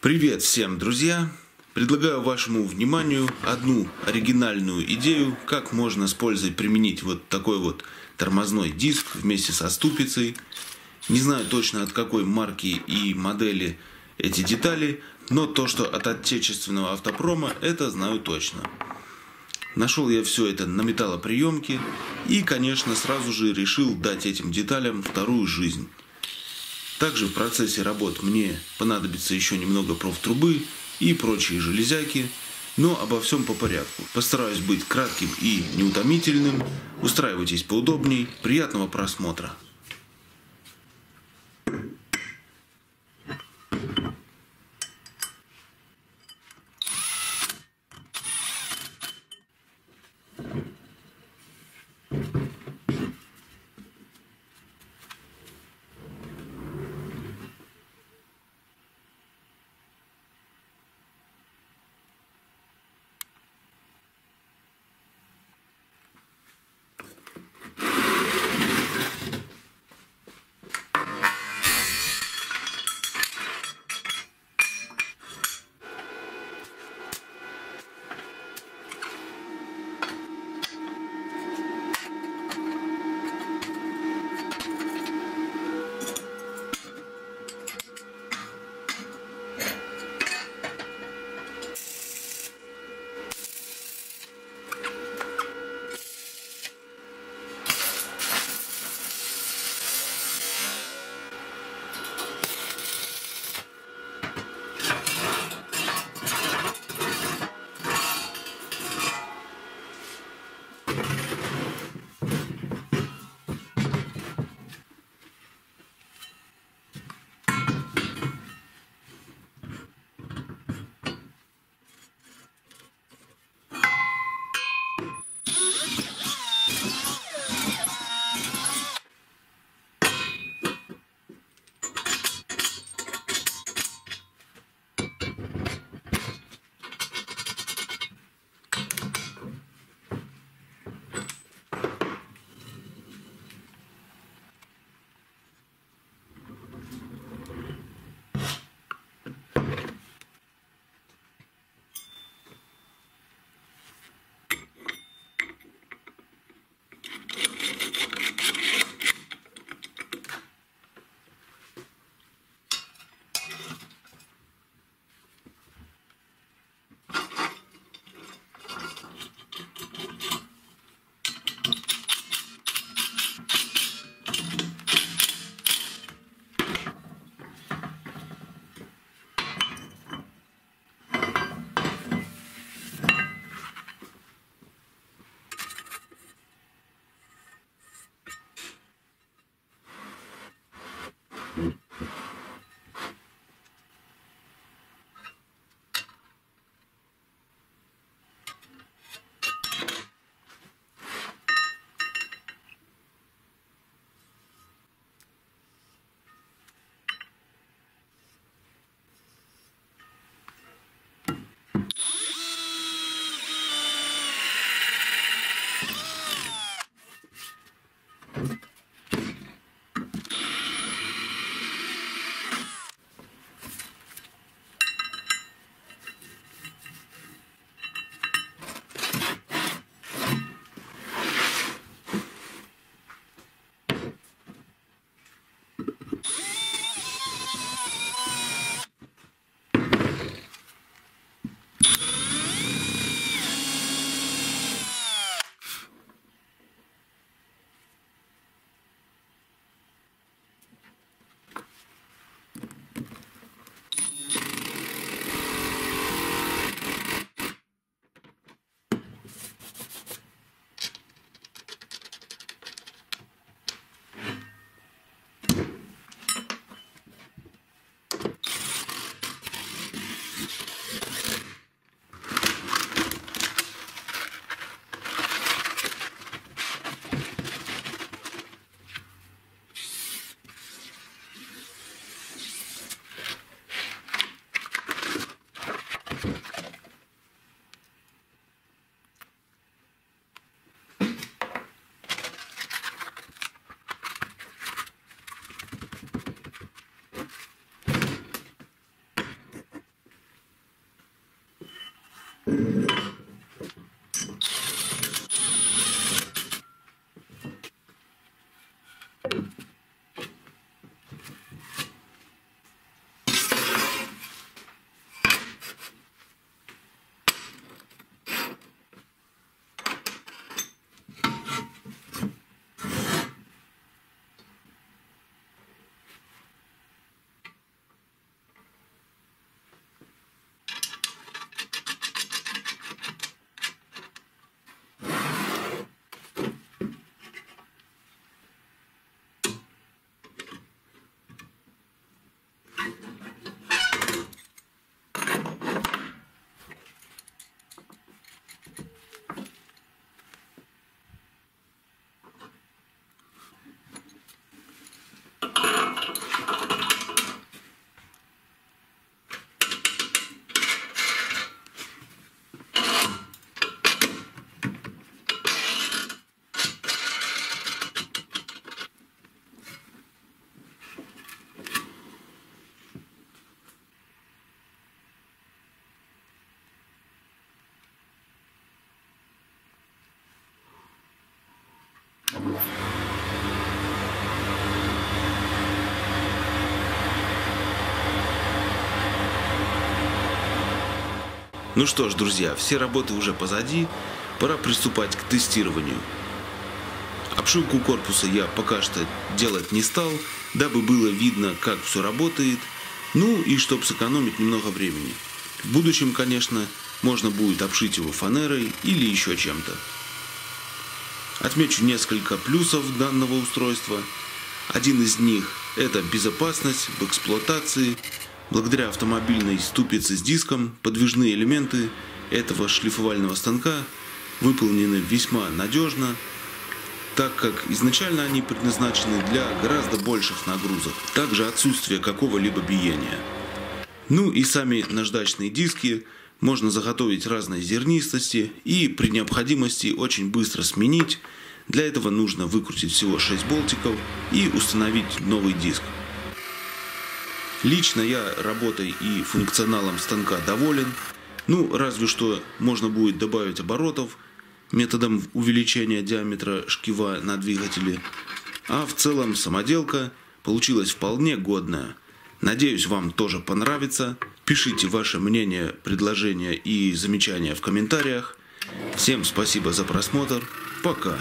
Привет всем, друзья! Предлагаю вашему вниманию одну оригинальную идею, как можно использовать, применить вот такой вот тормозной диск вместе со ступицей. Не знаю точно от какой марки и модели эти детали, но то, что от отечественного автопрома, это знаю точно. Нашел я все это на металлоприемке и, конечно, сразу же решил дать этим деталям вторую жизнь. Также в процессе работ мне понадобится еще немного профтрубы и прочие железяки, но обо всем по порядку. Постараюсь быть кратким и неутомительным. Устраивайтесь поудобней. Приятного просмотра. Thank mm -hmm. you. Ну что ж, друзья, все работы уже позади, пора приступать к тестированию. Обшивку корпуса я пока что делать не стал, дабы было видно, как все работает, ну и чтобы сэкономить немного времени. В будущем, конечно, можно будет обшить его фанерой или еще чем-то. Отмечу несколько плюсов данного устройства. Один из них – это безопасность в эксплуатации. Благодаря автомобильной ступице с диском подвижные элементы этого шлифовального станка выполнены весьма надежно, так как изначально они предназначены для гораздо больших нагрузок. Также отсутствие какого-либо биения. Ну и сами наждачные диски можно заготовить разной зернистости и при необходимости очень быстро сменить. Для этого нужно выкрутить всего 6 болтиков и установить новый диск. Лично я работой и функционалом станка доволен. Ну, разве что можно будет добавить оборотов методом увеличения диаметра шкива на двигателе. А в целом самоделка получилась вполне годная. Надеюсь, вам тоже понравится. Пишите ваше мнение, предложения и замечания в комментариях. Всем спасибо за просмотр. Пока.